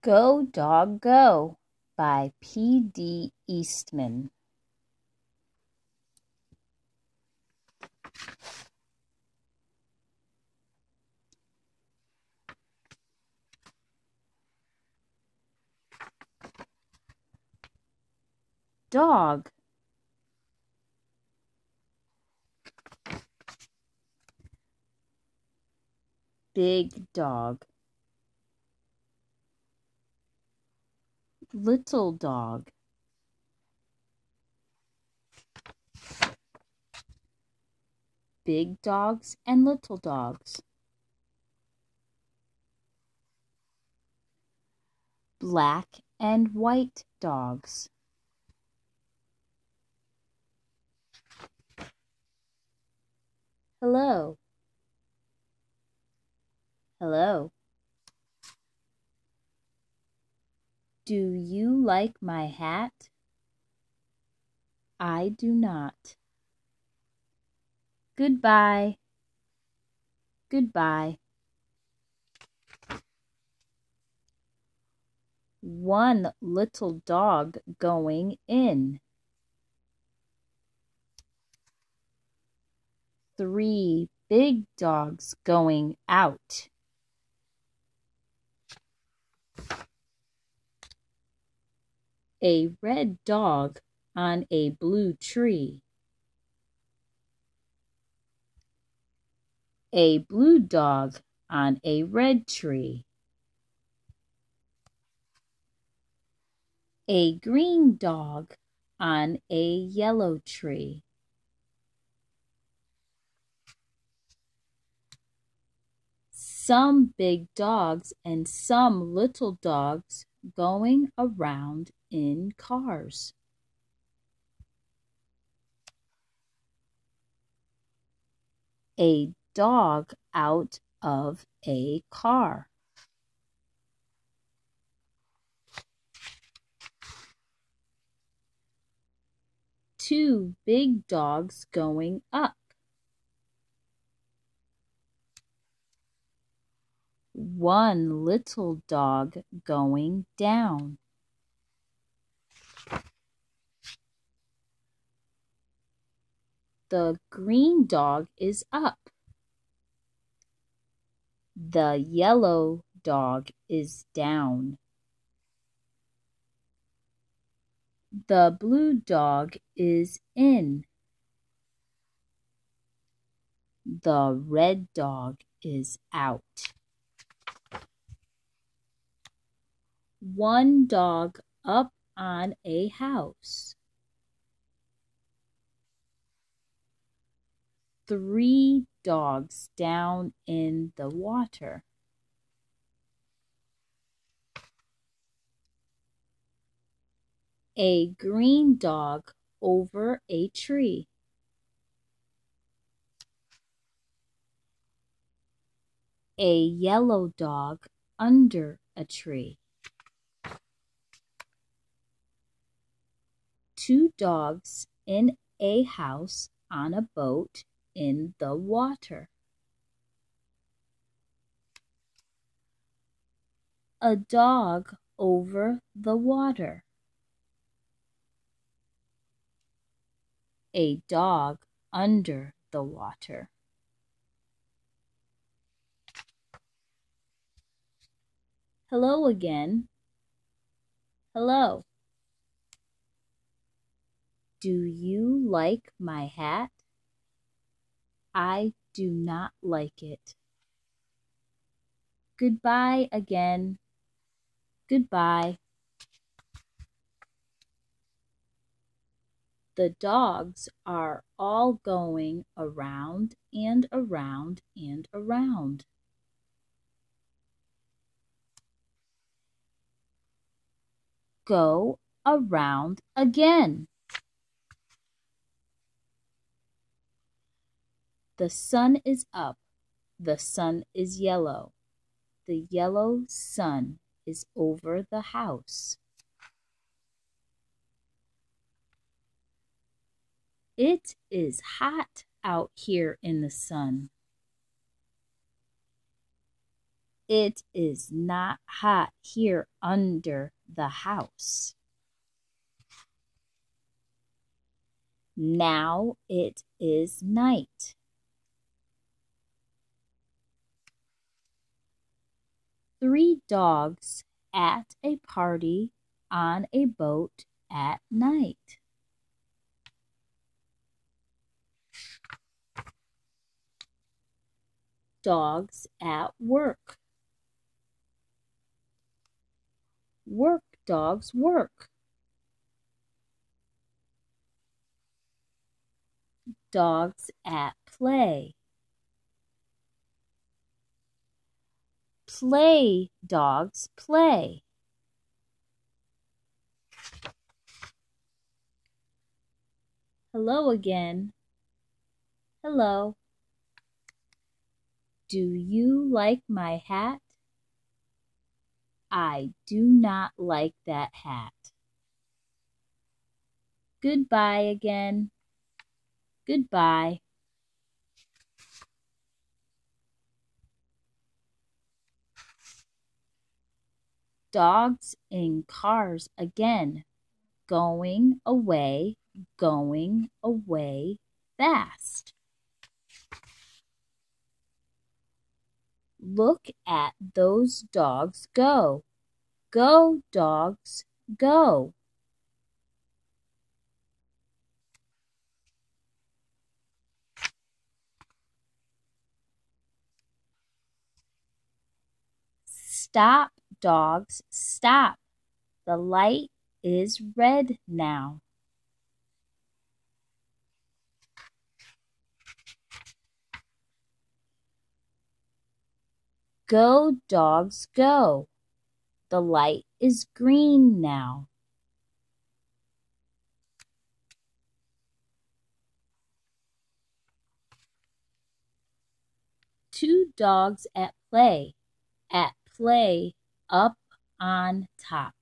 Go, Dog, Go by P. D. Eastman. Dog. Big dog. Little dog. Big dogs and little dogs. Black and white dogs. Hello. Hello Do you like my hat? I do not. Goodbye. Goodbye. One little dog going in. Three big dogs going out. A red dog on a blue tree. A blue dog on a red tree. A green dog on a yellow tree. Some big dogs and some little dogs going around in cars. A dog out of a car. Two big dogs going up. One little dog going down. The green dog is up. The yellow dog is down. The blue dog is in. The red dog is out. One dog up on a house. Three dogs down in the water. A green dog over a tree. A yellow dog under a tree. Two dogs in a house on a boat in the water. A dog over the water. A dog under the water. Hello again. Hello. Do you like my hat? I do not like it. Goodbye again. Goodbye. The dogs are all going around and around and around. Go around again. The sun is up. The sun is yellow. The yellow sun is over the house. It is hot out here in the sun. It is not hot here under the house. Now it is night. Three dogs at a party on a boat at night. Dogs at work. Work dogs work. Dogs at play. Play dogs play. Hello again. Hello. Do you like my hat? I do not like that hat. Goodbye again. Goodbye. Dogs in cars again. Going away, going away fast. Look at those dogs go. Go, dogs, go. Stop, dogs, stop. The light is red now. Go, dogs, go. The light is green now. Two dogs at play, at play up on top.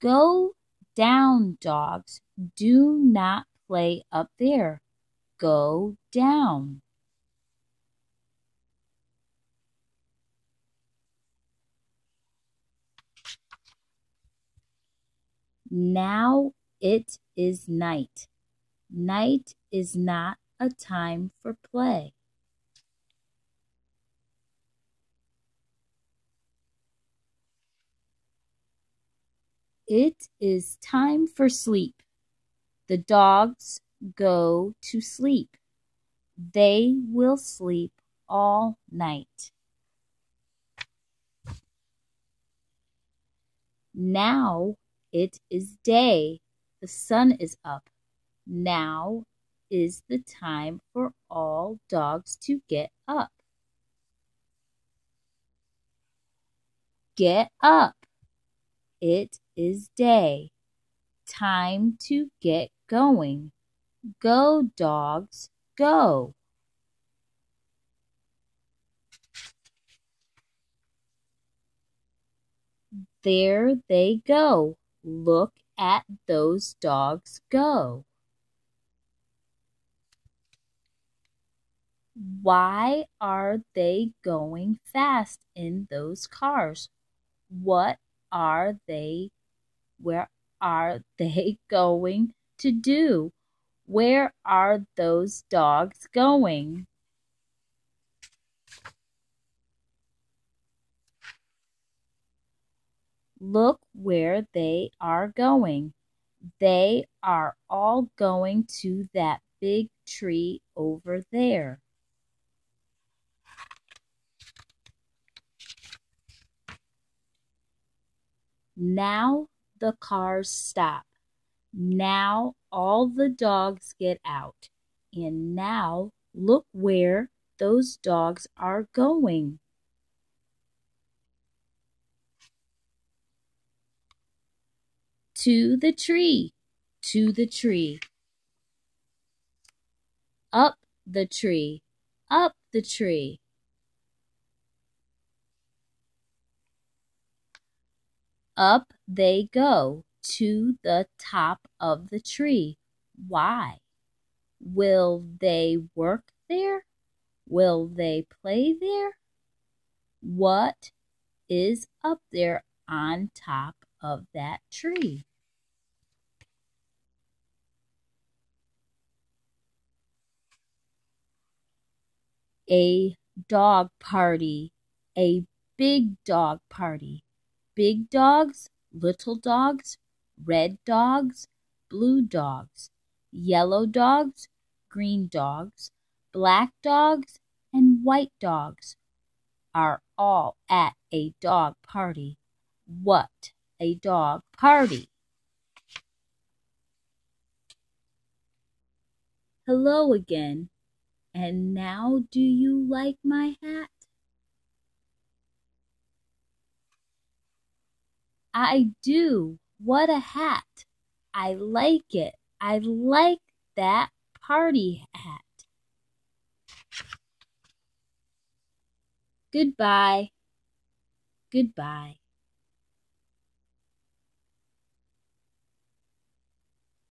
Go down, dogs. Do not play up there. Go down. Now it is night. Night is not a time for play. It is time for sleep. The dogs go to sleep. They will sleep all night. Now it is day. The sun is up. Now is the time for all dogs to get up. Get up. It is day. Time to get going. Go, dogs, go. There they go. Look at those dogs go. Why are they going fast in those cars? What are they? Where are they going to do? Where are those dogs going? Look where they are going. They are all going to that big tree over there. Now the cars stop. Now all the dogs get out. And now look where those dogs are going. To the tree, to the tree. Up the tree, up the tree. Up they go to the top of the tree. Why? Will they work there? Will they play there? What is up there on top of that tree? A dog party, a big dog party. Big dogs, little dogs, red dogs, blue dogs, yellow dogs, green dogs, black dogs, and white dogs are all at a dog party. What a dog party! Hello again. And now do you like my hat? I do. What a hat. I like it. I like that party hat. Goodbye. Goodbye.